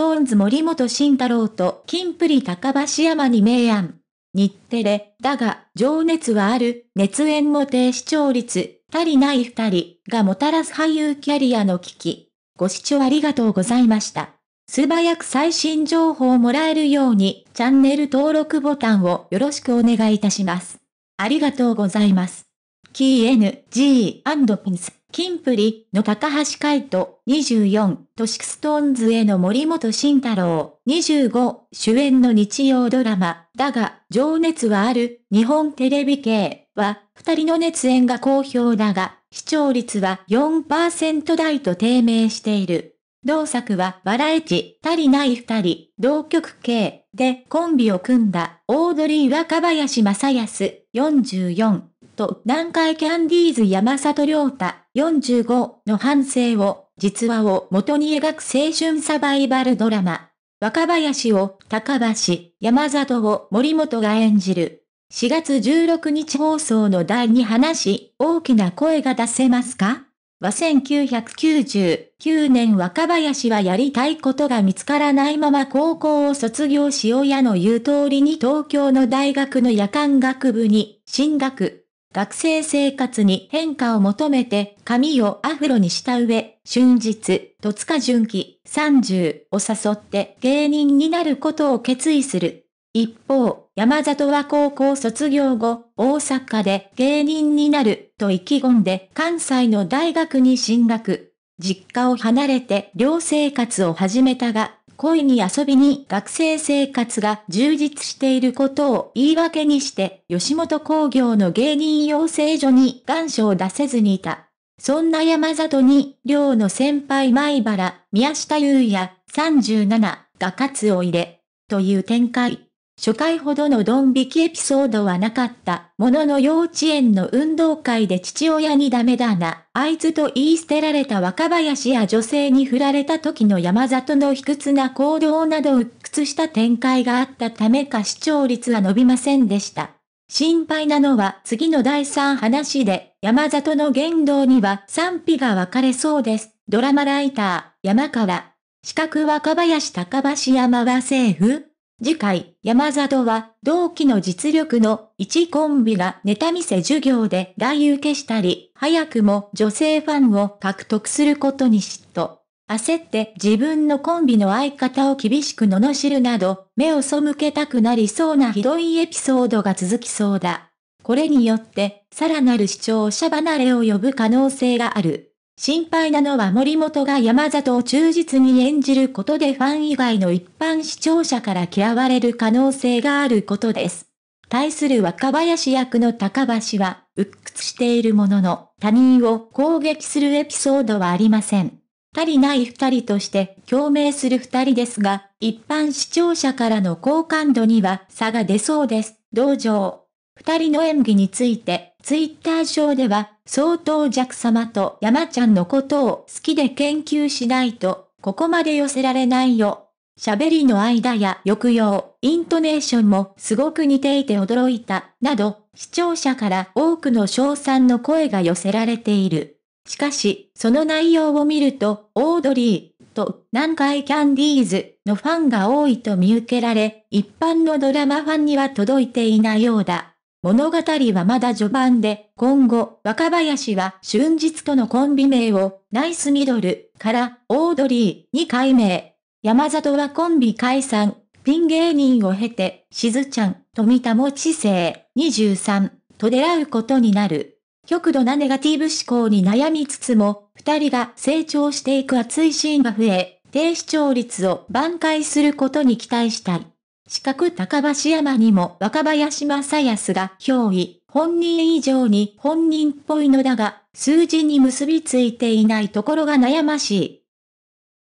SixTONES 森本慎太郎とキンプリ高橋海人に明暗。日テレ、だが、情熱はある、熱演も低視聴率、たりないふたりがもたらす俳優キャリアの危機。ご視聴ありがとうございました。素早く最新情報をもらえるように、チャンネル登録ボタンをよろしくお願いいたします。ありがとうございます。キー N, G, ピンス、キンプリの高橋海人24と SixTONES の森本慎太郎25主演の日曜ドラマだが情熱はある日本テレビ系は二人の熱演が好評だが視聴率は4%台と低迷している。同作はバラエティ足りない二人、同局系でコンビを組んだオードリー若林正康44と南海キャンディーズ山里亮太45の反省を実話を元に描く青春サバイバルドラマ。若林を高橋、山里を森本が演じる。4月16日放送の第2話、大きな声が出せますか？は1999年若林はやりたいことが見つからないまま高校を卒業し親の言う通りに東京の大学の夜間学部に進学。学生生活に変化を求めて髪をアフロにした上、春日、戸塚純喜30を誘って芸人になることを決意する。一方、山里は高校卒業後、大阪で芸人になると意気込んで関西の大学に進学。実家を離れて寮生活を始めたが、恋に遊びに学生生活が充実していることを言い訳にして、吉本工業の芸人養成所に願書を出せずにいた。そんな山里に、寮の先輩前原、宮下優也、37が喝を入れ、という展開。初回ほどのドン引きエピソードはなかったものの幼稚園の運動会で父親にダメだな、あいつと言い捨てられた若林や女性に振られた時の山里の卑屈な行動など鬱屈した展開があったためか視聴率は伸びませんでした。心配なのは次の第3話で、山里の言動には賛否が分かれそうです。ドラマライター、山から。四角若林高橋山はセーフ次回、山里は、同期の実力の1コンビがネタ見せ授業で大受けしたり、早くも女性ファンを獲得することに嫉妬。焦って自分のコンビの相方を厳しく罵るなど、目を背けたくなりそうなひどいエピソードが続きそうだ。これによって、さらなる視聴者離れを呼ぶ可能性がある。心配なのは森本が山里を忠実に演じることでファン以外の一般視聴者から嫌われる可能性があることです。対する若林役の高橋は、鬱屈しているものの、他人を攻撃するエピソードはありません。足りない二人として共鳴する二人ですが、一般視聴者からの好感度には差が出そうです。同情。二人の演技について、ツイッター上では、相当弱様と山ちゃんのことを好きで研究しないと、ここまで寄せられないよ。喋りの間や抑揚、イントネーションもすごく似ていて驚いた、など、視聴者から多くの賞賛の声が寄せられている。しかし、その内容を見ると、オードリーと南海キャンディーズのファンが多いと見受けられ、一般のドラマファンには届いていないようだ。物語はまだ序盤で、今後、若林は春日とのコンビ名を、ナイスミドル、から、オードリーに改名。山里はコンビ解散、ピン芸人を経て、しずちゃん、富田も知性、23、と出会うことになる。極度なネガティブ思考に悩みつつも、二人が成長していく熱いシーンが増え、低視聴率を挽回することに期待したい。四角高橋山にも若林正康が憑依、本人以上に本人っぽいのだが、数字に結びついていないところが悩ましい。